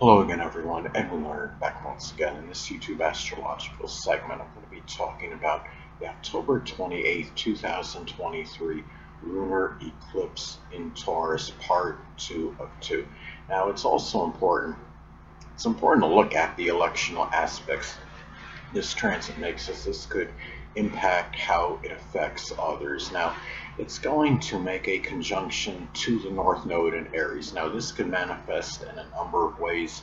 Hello again everyone, Edwin Learnard back once again in this YouTube astrological segment. I'm going to be talking about the October 28th, 2023 lunar eclipse in Taurus, part 2 of 2. Now it's also important, it's important to look at the electional aspects this transit makes us. This could impact how it affects others. Now, it's going to make a conjunction to the North Node in Aries. Now, this could manifest in a number of ways.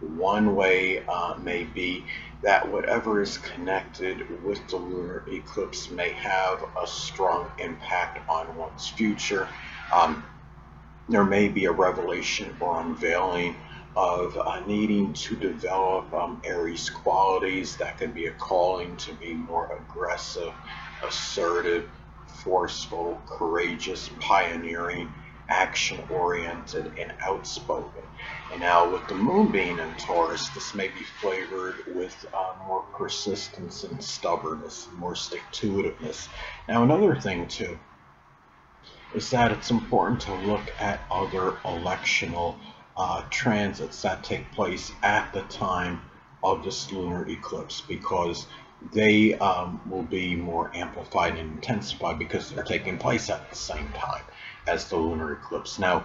One way uh, may be that whatever is connected with the lunar eclipse may have a strong impact on one's future. Um, there may be a revelation or unveiling of uh, needing to develop um, Aries qualities. That can be a calling to be more aggressive, assertive, forceful, courageous, pioneering, action oriented, and outspoken. And now, with the moon being in Taurus, this may be flavored with uh, more persistence and stubbornness, more stick to itiveness. Now, another thing, too, is that it's important to look at other electional uh, transits that take place at the time of this lunar eclipse because they um, will be more amplified and intensified because they're taking place at the same time as the lunar eclipse. Now,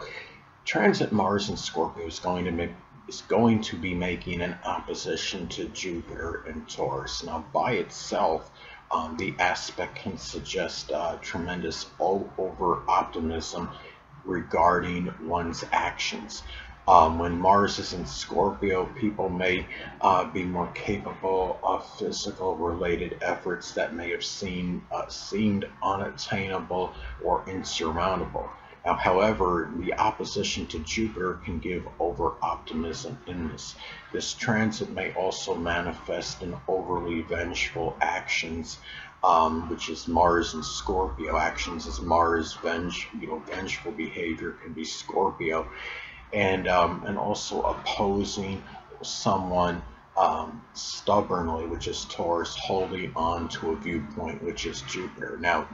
transit Mars in Scorpio is going to make is going to be making an opposition to Jupiter and Taurus. Now, by itself, um, the aspect can suggest uh, tremendous over optimism regarding one's actions. Um, when Mars is in Scorpio, people may uh, be more capable of physical related efforts that may have seemed, uh, seemed unattainable or insurmountable. Now, however, the opposition to Jupiter can give over optimism in this. This transit may also manifest in overly vengeful actions, um, which is Mars and Scorpio. Actions as Mars, venge, you know, vengeful behavior can be Scorpio and um, and also opposing someone um, stubbornly, which is Taurus, holding on to a viewpoint, which is Jupiter. Now,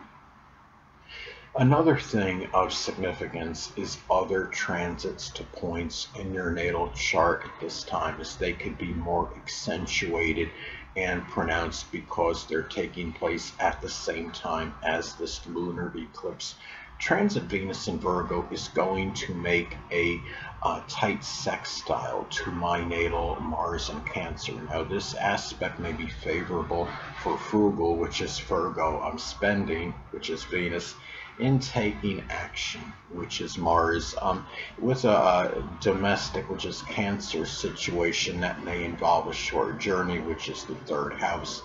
another thing of significance is other transits to points in your natal chart at this time, as they could be more accentuated and pronounced because they're taking place at the same time as this lunar eclipse transit Venus in Virgo is going to make a uh, tight sextile to my natal Mars and Cancer. Now, this aspect may be favorable for frugal, which is Virgo. I'm spending, which is Venus, in taking action, which is Mars, um, with a, a, domestic, which is Cancer situation that may involve a short journey, which is the third house.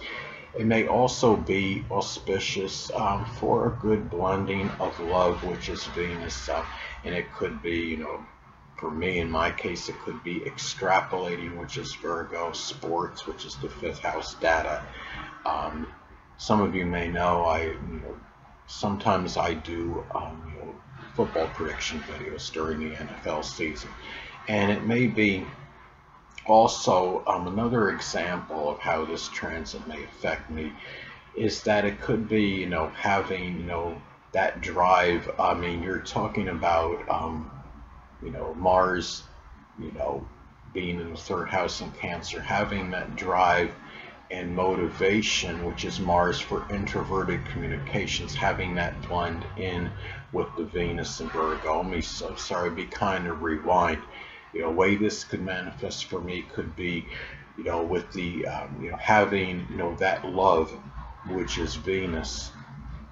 It may also be auspicious um, for a good blending of love, which is Venus, uh, and it could be, you know, for me, in my case, it could be extrapolating, which is Virgo, sports, which is the fifth house data. Um, some of you may know I, you know, sometimes I do, um, you know, football prediction videos during the NFL season, and it may be also, um, another example of how this transit may affect me is that it could be, you know, having, you know, that drive. I mean, you're talking about, um, you know, Mars, you know, being in the third house in Cancer, having that drive and motivation, which is Mars for introverted communications, having that blend in with the Venus and Virgo. Let me, so sorry, be kind of rewind you know, way this could manifest for me could be, you know, with the, um, you know, having, you know, that love, which is Venus,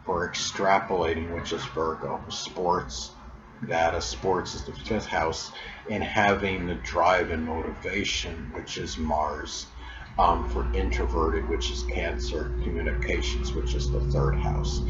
or extrapolating, which is Virgo, sports, data, sports is the fifth house, and having the drive and motivation, which is Mars, um, for introverted, which is Cancer, communications, which is the third house.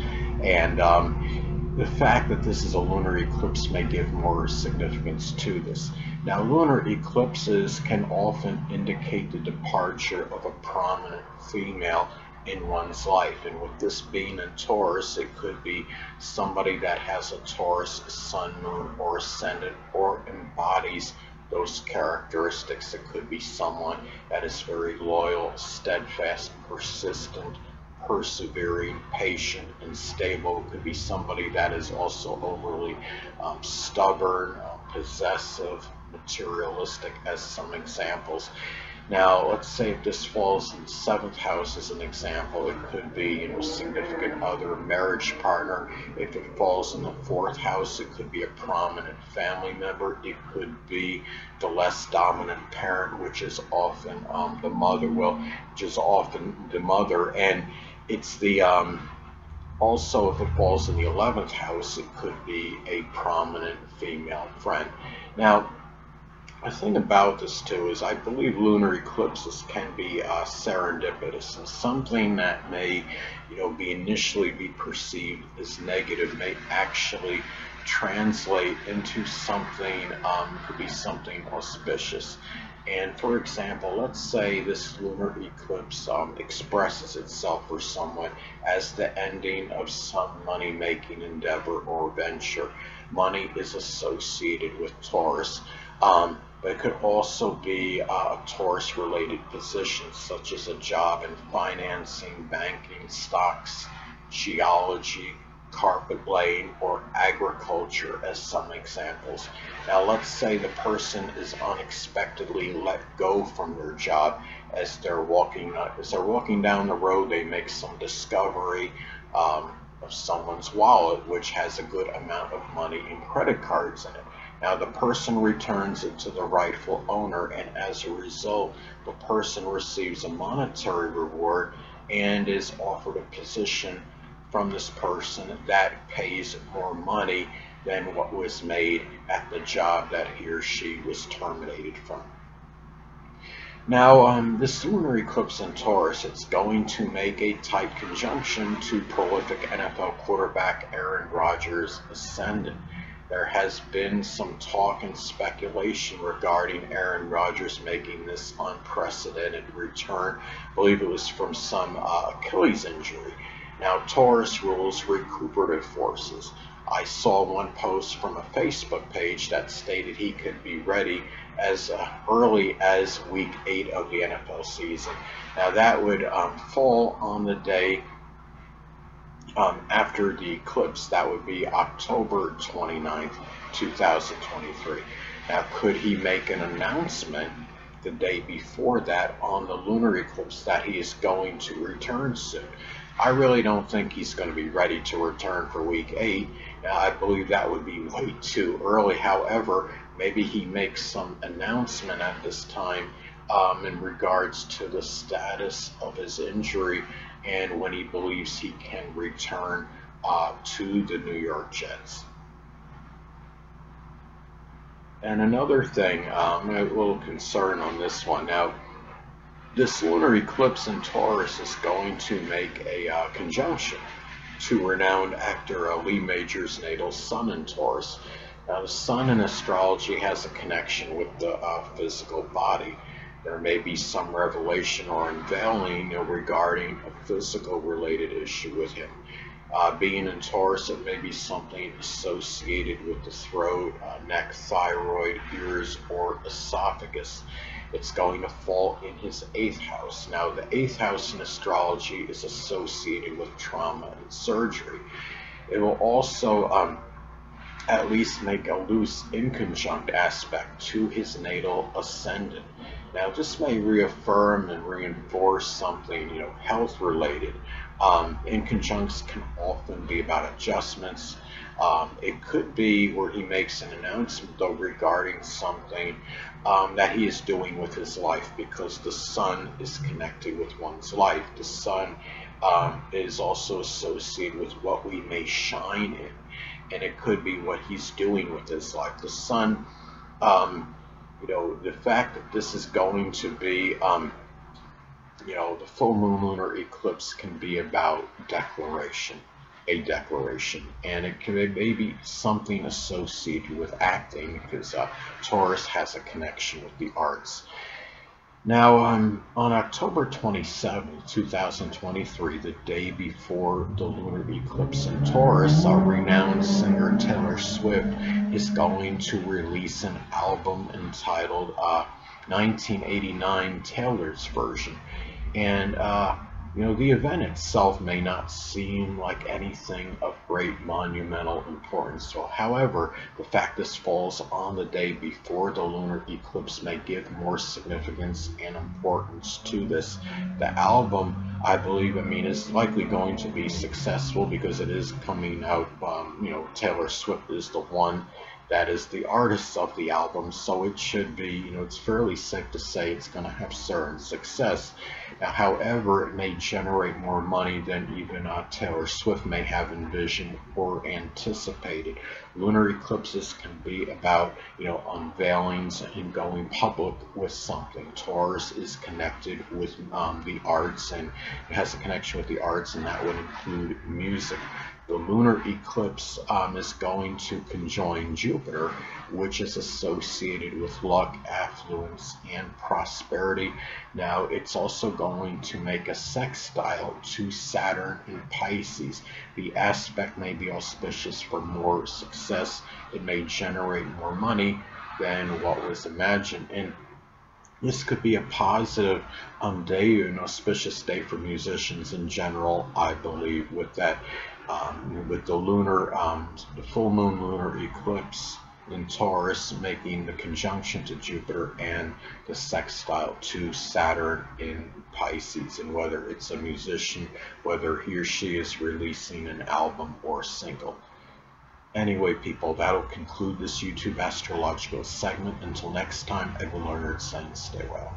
And um, the fact that this is a lunar eclipse may give more significance to this. Now, lunar eclipses can often indicate the departure of a prominent female in one's life. And with this being in Taurus, it could be somebody that has a Taurus sun, moon, or ascendant, or embodies those characteristics. It could be someone that is very loyal, steadfast, persistent, persevering, patient, and stable. It could be somebody that is also overly um, stubborn, um, possessive, materialistic as some examples. Now, let's say if this falls in the seventh house as an example, it could be, you know, significant other, marriage partner. If it falls in the fourth house, it could be a prominent family member. It could be the less dominant parent, which is often um, the mother. Well, which is often the mother, and it's the um, also if it falls in the 11th house, it could be a prominent female friend. Now, the thing about this too is I believe lunar eclipses can be uh, serendipitous and something that may, you know, be initially be perceived as negative may actually translate into something, um, could be something auspicious. And for example, let's say this lunar eclipse um, expresses itself for someone as the ending of some money-making endeavor or venture. Money is associated with Taurus. Um, but it could also be uh, Taurus related positions such as a job in financing, banking, stocks, geology, carpet laying, or agriculture as some examples. Now let's say the person is unexpectedly let go from their job as they're walking as they're walking down the road they make some discovery um, of someone's wallet which has a good amount of money and credit cards in it. Now the person returns it to the rightful owner and as a result the person receives a monetary reward and is offered a position from this person that pays more money than what was made at the job that he or she was terminated from. Now, um, this lunar eclipse in Taurus, it's going to make a tight conjunction to prolific NFL quarterback Aaron Rodgers' ascendant there has been some talk and speculation regarding Aaron Rodgers making this unprecedented return. I believe it was from some uh, Achilles injury. Now, Taurus rules recuperative forces. I saw one post from a Facebook page that stated he could be ready as uh, early as week eight of the NFL season. Now, that would um, fall on the day um, after the eclipse. That would be October 29th, 2023. Now, could he make an announcement the day before that on the lunar eclipse that he is going to return soon? I really don't think he's going to be ready to return for week eight. I believe that would be way too early. However, maybe he makes some announcement at this time um, in regards to the status of his injury and when he believes he can return uh, to the New York Jets. And another thing, um, a little concern on this one. Now, this lunar eclipse in Taurus is going to make a uh, conjunction to renowned actor uh, Lee Majors' natal sun in Taurus. Now, the sun in astrology has a connection with the uh, physical body there may be some revelation or unveiling regarding a physical related issue with him. Uh, being in Taurus, it may be something associated with the throat, uh, neck, thyroid, ears, or esophagus. It's going to fall in his eighth house. Now, the eighth house in astrology is associated with trauma and surgery. It will also um, at least make a loose inconjunct aspect to his natal ascendant. Now, this may reaffirm and reinforce something, you know, health related. Um, inconjuncts can often be about adjustments. Um, it could be where he makes an announcement, though, regarding something um, that he is doing with his life because the sun is connected with one's life. The sun um, is also associated with what we may shine in, and it could be what he's doing with his life. The sun um, you know, the fact that this is going to be, um, you know, the full moon lunar eclipse can be about declaration, a declaration, and it can maybe something associated with acting because uh, Taurus has a connection with the arts. Now, um, on October 27, 2023, the day before the lunar eclipse in Taurus, a renowned singer Taylor Swift is going to release an album entitled uh, 1989 Taylor's Version. And uh, You know, the event itself may not seem like anything of great monumental importance. So, however, the fact this falls on the day before the lunar eclipse may give more significance and importance to this. The album, I believe, I mean, is likely going to be successful because it is coming out. Um, you know, Taylor Swift is the one that is the artist of the album, so it should be, you know, it's fairly safe to say it's going to have certain success. Now, however, it may generate more money than even uh, Taylor Swift may have envisioned or anticipated. Lunar eclipses can be about, you know, unveilings and going public with something. Taurus is connected with um, the arts and it has a connection with the arts, and that would include music the lunar eclipse um, is going to conjoin Jupiter, which is associated with luck, affluence, and prosperity. Now, it's also going to make a sextile to Saturn in Pisces. The aspect may be auspicious for more success. It may generate more money than what was imagined. And this could be a positive um, day, an auspicious day for musicians in general, I believe, with that um, with the lunar, um, the full moon lunar eclipse in Taurus making the conjunction to Jupiter and the sextile to Saturn in Pisces and whether it's a musician, whether he or she is releasing an album or a single. Anyway, people, that'll conclude this YouTube astrological segment. Until next time, Edwin Learnard saying stay well.